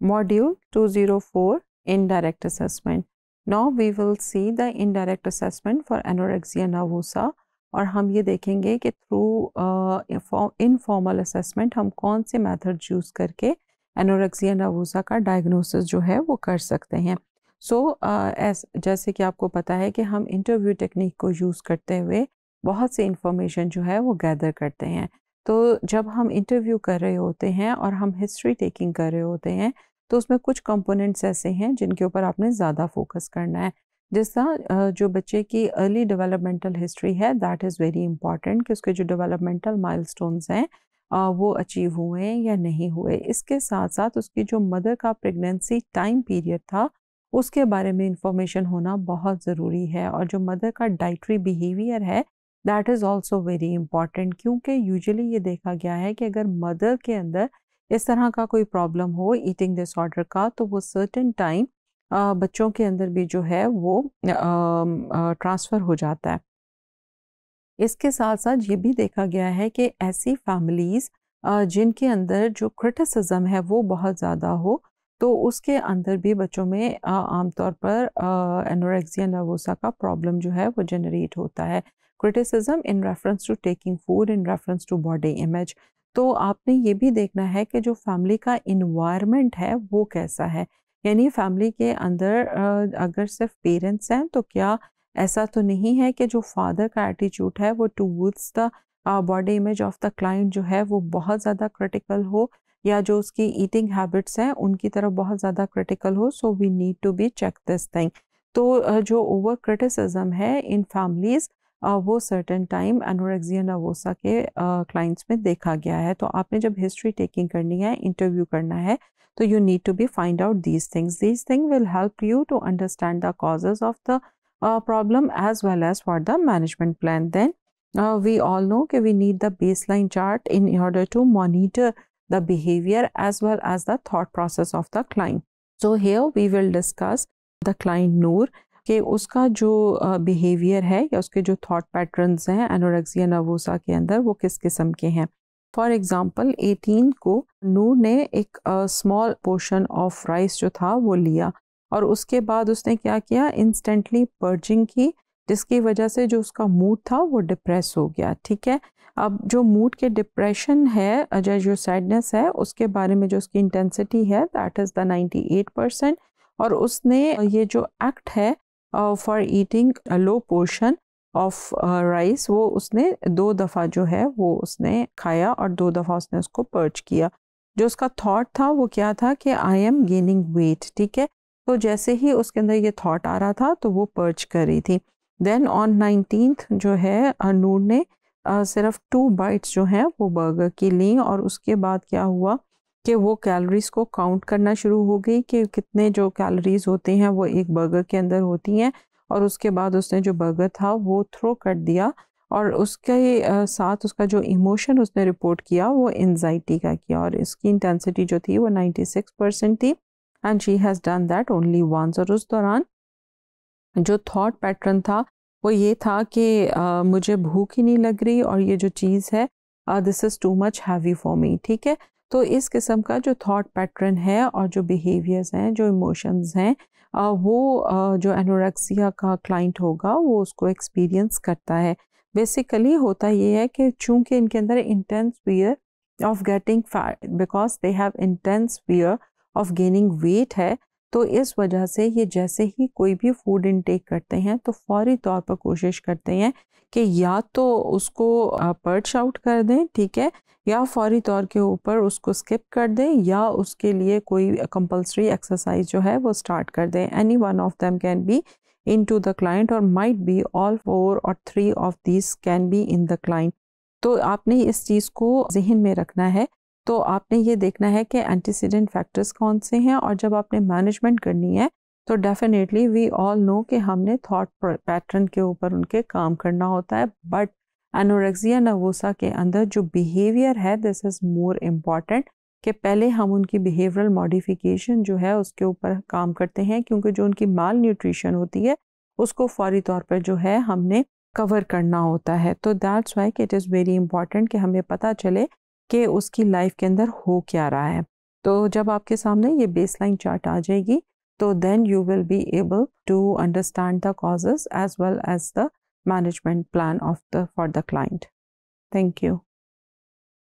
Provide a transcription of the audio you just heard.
Module 204 Indirect Assessment. Now we will see the indirect assessment for anorexia nervosa और हम ये देखेंगे कि थ्रू इनफॉर्मल असेसमेंट हम कौन से मेथड यूज़ करके एनोरेक्सिया नवोसा का डायग्नोसिस जो है वो कर सकते हैं सो so, uh, जैसे कि आपको पता है कि हम इंटरव्यू टेक्निक को यूज़ करते हुए बहुत सी इंफॉर्मेशन जो है वो गैदर करते हैं तो जब हम इंटरव्यू कर रहे होते हैं और हम हिस्ट्री टेकिंग कर रहे होते हैं तो उसमें कुछ कंपोनेंट्स ऐसे हैं जिनके ऊपर आपने ज़्यादा फोकस करना है। जिस तरह जो बच्चे की अर्ली डेवलपमेंटल हिस्ट्री है दैट इज़ वेरी इंपॉर्टेंट कि उसके जो डेवलपमेंटल माइलस्टोन्स हैं वो अचीव हुए या नहीं हुए। इसके साथ साथ उसकी जो मदर का प्रेगनेंसी टाइम पीरियड था, उसके बारे में इंफॉर्मेशन होना बहुत ज़रूरी है और जो मदर का डाइट्री बिहेवियर है that is also very important क्योंकि यूजली ये देखा गया है कि अगर मदर के अंदर इस तरह का कोई प्रॉब्लम हो ईटिंग डिसऑर्डर का तो वो सर्टन टाइम बच्चों के अंदर भी जो है वो ट्रांसफ़र हो जाता है। इसके साथ साथ ये भी देखा गया है कि ऐसी फैमिलीज़ जिनके अंदर जो क्रिटिसिज्म है वो बहुत ज़्यादा हो तो उसके अंदर भी बच्चों में आमतौर पर एनोरेक्सिया नर्वोसा का प्रॉब्लम जो है वो जनरेट होता है। Criticism in reference to taking food in reference to body image तो आपने ये भी देखना है कि जो फैमिली का इन्वायरमेंट है, वो कैसा है? यानी फैमिली के अंदर अगर सिर्फ़ पेरेंट्स हैं तो क्या ऐसा तो नहीं है कि जो फादर का एटीट्यूड है, वो towards the body image of the client जो है, वो बहुत ज़्यादा क्रिटिकल हो? या जो उसकी ईटिंग हैबिट्स हैं, उनकी तरफ़ बहुत ज़्यादा क्रिटिकल हो? So we need to be check this thing तो जो ओवर क्रिटिसिज्म है इन फैमिलीज़ वो सर्टन टाइम एनोरेक्सिया नवोसा के क्लाइंट्स में देखा गया है। तो आपने जब हिस्ट्री टेकिंग करनी है इंटरव्यू करना है तो you need to be find out these things these thing will help you to understand the causes of the problem as well as for the management plan then we all know कि we need the base line chart in order to monitor the behavior as well as the thought process of the client. So, here we will discuss the client Noor कि उसका जो बिहेवियर है या उसके जो thought patterns हैं anorexia nervosa के अंदर वो किस किस्म के हैं? फॉर एग्ज़ाम्पल 18 को नूर ने एक स्मॉल पोर्शन ऑफ़ राइस जो था वो लिया और उसके बाद उसने क्या किया? इंस्टेंटली पर्जिंग की, जिसकी वजह से जो उसका मूड था वो डिप्रेस हो गया, ठीक है? अब जो मूड के डिप्रेशन है जो जो सैडनेस है, उसके बारे में जो उसकी इंटेंसिटी है दैट इज़ द 98 परसेंट और उसने ये जो एक्ट है for eating low portion of rice वो उसने दो दफ़ा जो है, वो उसने खाया और दो दफ़ा उसने उसको पर्च किया। जो उसका थॉट था, वो क्या था कि आई एम गेनिंग वेट ठीक है? तो जैसे ही उसके अंदर ये थॉट आ रहा था तो वो पर्च कर रही थी। देन ऑन नाइनटीन जो है नूर ने सिर्फ़ टू बाइट्स जो हैं, वो बर्गर की ली और उसके बाद क्या हुआ? कि वो कैलोरीज को काउंट करना शुरू हो गई कि कितने जो कैलोरीज होते हैं, वो एक बर्गर के अंदर होती हैं और उसके बाद उसने जो बर्गर था, वो थ्रो कर दिया और उसके साथ उसका जो इमोशन उसने रिपोर्ट किया, वो एनजाइटी का किया और इसकी इंटेंसिटी जो थी, वो 96 परसेंट थी and she has done that only once और उस दौरान जो थॉट पैटर्न था, वो ये था कि मुझे भूख ही नहीं लग रही और ये जो चीज़ है this is too much heavy for me ठीक है? तो इस किस्म का जो थॉट पैटर्न है और जो बिहेवियर्स हैं, जो इमोशंस हैं वो जो एनोरेक्सिया का क्लाइंट होगा, वो उसको एक्सपीरियंस करता है। बेसिकली होता ये है कि चूँकि इनके अंदर intense fear of getting fat because they have intense fear of gaining weight है तो इस वजह से ये जैसे ही कोई भी फ़ूड इनटेक करते हैं तो फौरी तौर पर कोशिश करते हैं कि या तो उसको पर्च आउट कर दें, ठीक है, या फौरी तौर के ऊपर उसको स्किप कर दें, या उसके लिए कोई कंपलसरी एक्सरसाइज जो है वो स्टार्ट कर दें। Any one of them can be in to the client और माइट बी ऑल फोर और three of this can be in the client तो आपने इस चीज़ को जहन में रखना है तो आपने ये देखना है कि एंटीसीडेंट फैक्टर्स कौन से हैं और जब आपने मैनेजमेंट करनी है तो डेफिनेटली वी ऑल नो कि हमने थॉट पैटर्न के ऊपर उनके काम करना होता है बट एनोरेक्सिया नवोसा के अंदर जो बिहेवियर है दिस इज़ मोर इंपॉर्टेंट कि पहले हम उनकी बिहेवियरल मॉडिफिकेशन जो है उसके ऊपर काम करते हैं, क्योंकि जो उनकी माल न्यूट्रिशन होती है, उसको फौरी तौर पर जो है हमने कवर करना होता है। तो दैट्स वाई कि इट इज़ वेरी इंपॉर्टेंट कि हमें पता चले कि उसकी लाइफ के अंदर हो क्या रहा है? तो जब आपके सामने ये बेसलाइन चार्ट आ जाएगी तो then you will be able to understand the causes as well as the management plan of the for the client thank you.